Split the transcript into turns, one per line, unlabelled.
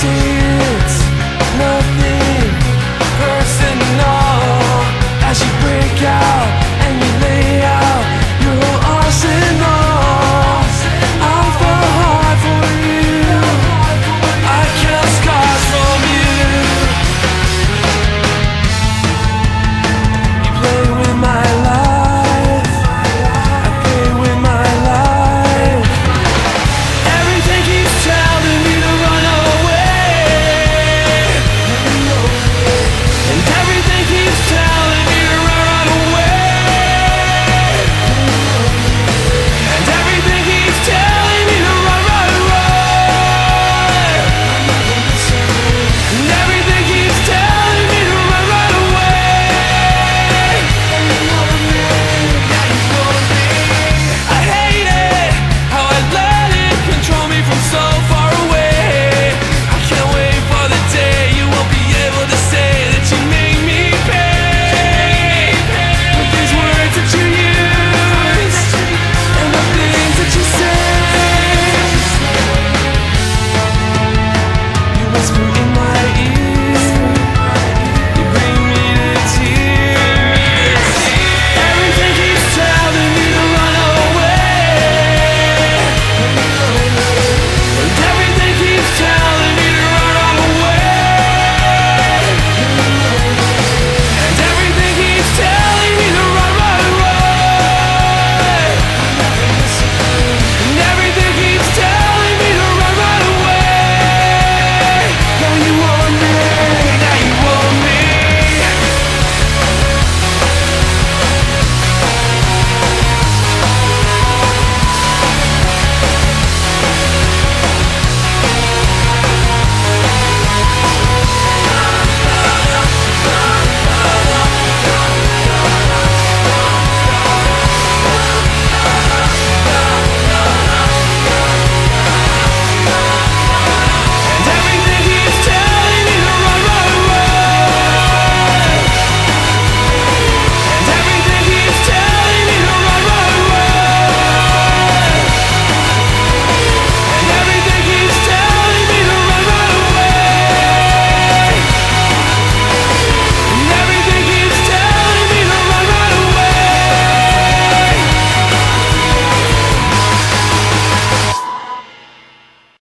see you.